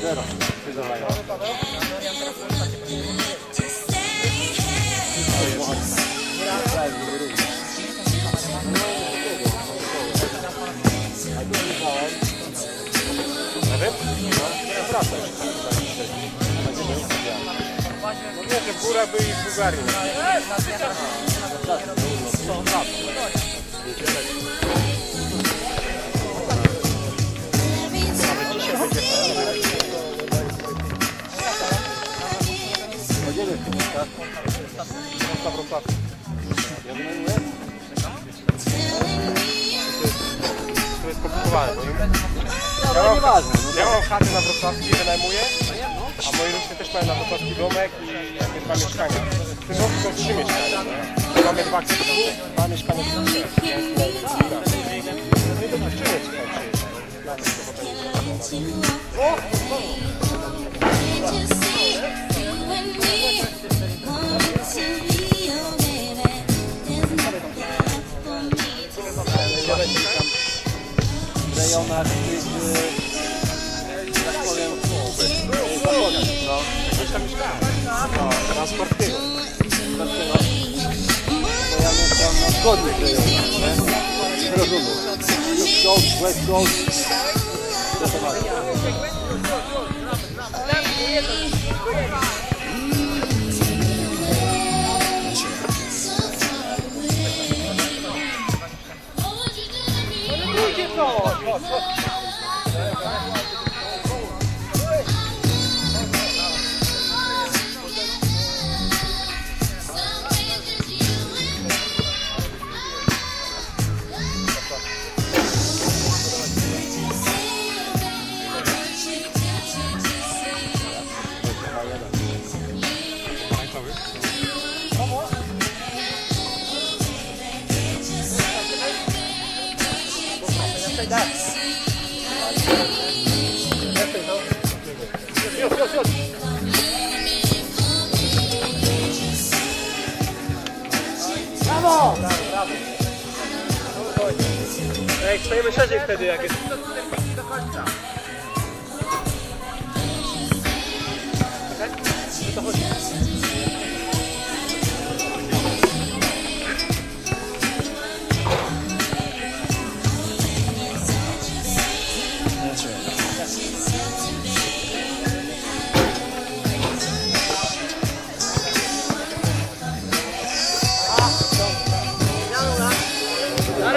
zero. No nie, że góra by ich wygarnił. Jest skomplikowane, bo No ale nieważne. ja mam chatę na Wrocławskiej, wynajmuję, a moi rodzice też mają na Wrocławski domek i jakby dwa mieszkania. W tym roku są trzy mieszkania. nie? Mamy dwa kilku, dwa mieszkania w Ira. No i do dziewczyny czekaj przyjeżdżać. Na wschodnich rejonach, nie? Rozumiem. Już, już, już. Brawo! Brawo. Stajemy szerzej wtedy, jak jest... Do końca. Tak? To chodzi.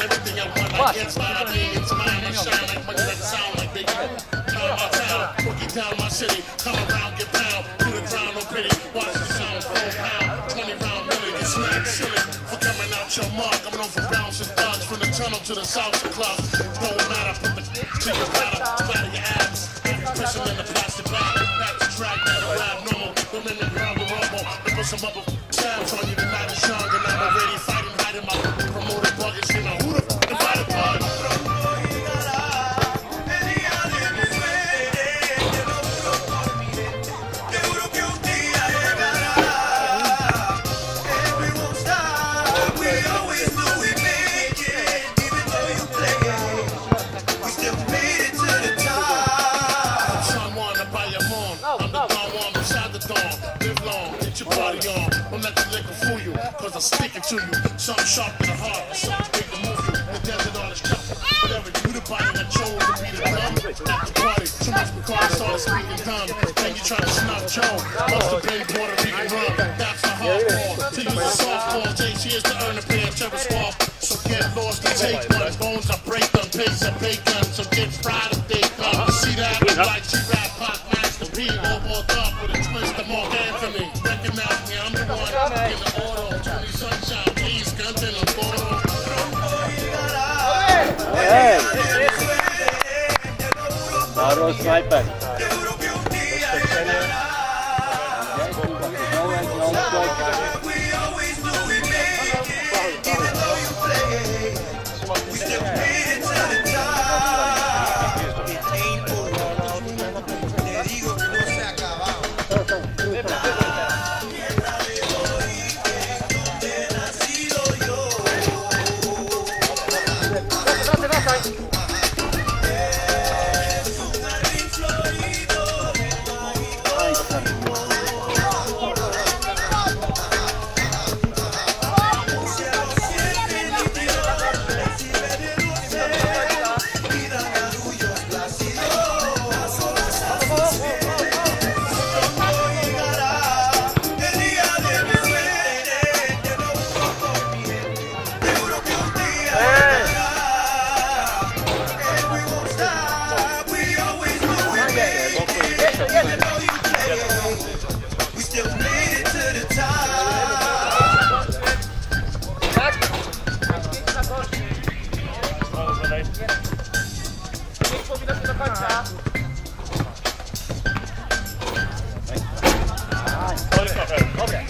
Everything I want, I get mine. It's mine. I shine like that sound tunnel to the salsa club. Don't matter, put the to your bladder, splatter your abs. Pressure in the plastic bag. That's the track, that'll rap normal. Them in the ground, the rumble. They put some other tabs on you. The night is young, and I'm already fighting, outside the door. Live long, get your body on. Don't let the liquor fool you, cause I'm speaking to you. Something sharp in the heart, something big to move you. The desert on is tough. Whatever, you the body that chose to be the dumb. At the party, too much Bacardi started speaking dumb. Then you try to snuff Joe. Must have been Puerto Rican rum. That's the hardcore. To use a softball, takes years to earn a pair of terrorist So get lost and take one. Bones, I break them, pigs, and bake them. So get fried Karol Snajper. Aj, jeszcze. Nie powinno się do końca. To jest trochę. Dobra.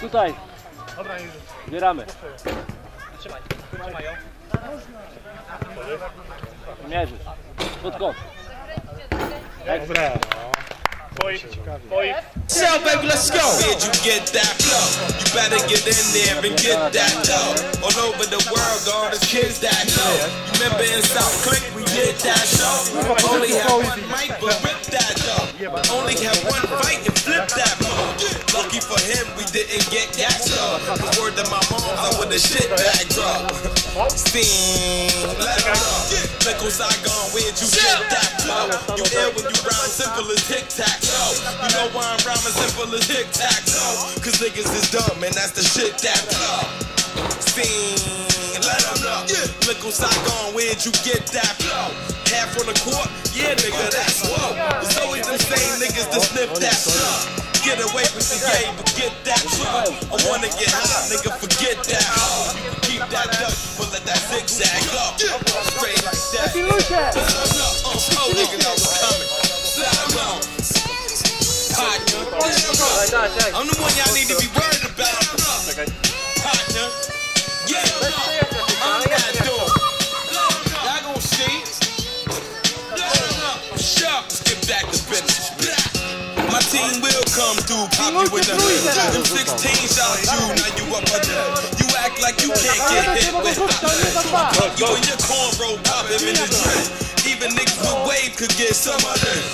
Tutaj. Dobra, Jerzy. Zbieramy. Trzymaj. Trzymaj ją. Mierzy. Krótko. Pod kąt. Dobre. Twoich So, baby, let's go. Where'd you get that flow? You better get in there and get that dough. All over the world, all the kids that know. You remember in South Click, we did that show. Only had one mic, but ripped that dough. Only had one fight and flipped that mode. Lucky for him, we didn't get up. Cause word to my mom, I would've shit bagged up. Sting, let her know. Nickel Saigon, where'd you get that flow? You ill when you rhyme simple as tic tac toe. You know why I'm rhyming simple as tic tac toe? Cause niggas is dumb and that's the shit that flow. Sting, let her know. Nickel Saigon, where'd you get that flow? Half on the court? Yeah, nigga, that's whoa. It's always them same niggas that snip that flow. Get away with the yay, but get that flow. I wanna get high, nigga, forget that. You can keep that duck, but let that zigzag go. Straight like that. Nigga, that was coming. Slide on. Partner. I'm the one y'all need to be worried about. Partner. Yeah, I'm that door. Y'all gon' see. Sharp, let's get back to business. My team will come through, pop you with the. Them 16 shots act like you can't get hit with hot You and your cornrow pop him in the drip. Even niggas with wave could get some of this.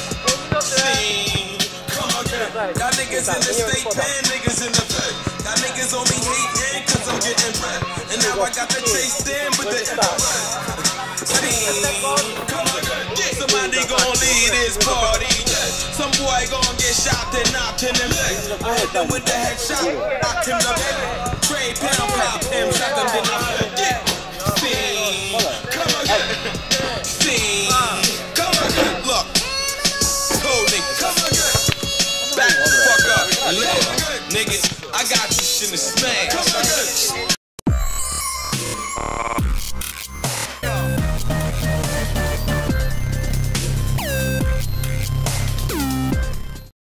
Sing, come again. Y'all niggas in the state pen, niggas in the vet. Y'all niggas on me hating cause I'm getting red. And now I got the chase in with the infrared. Sing, come again. Somebody gon' lead this party. Some boy gon' get shot and knocked in the leg. I hit them with the headshot, knocked him the head. Trade pound pop him, shot him in the head.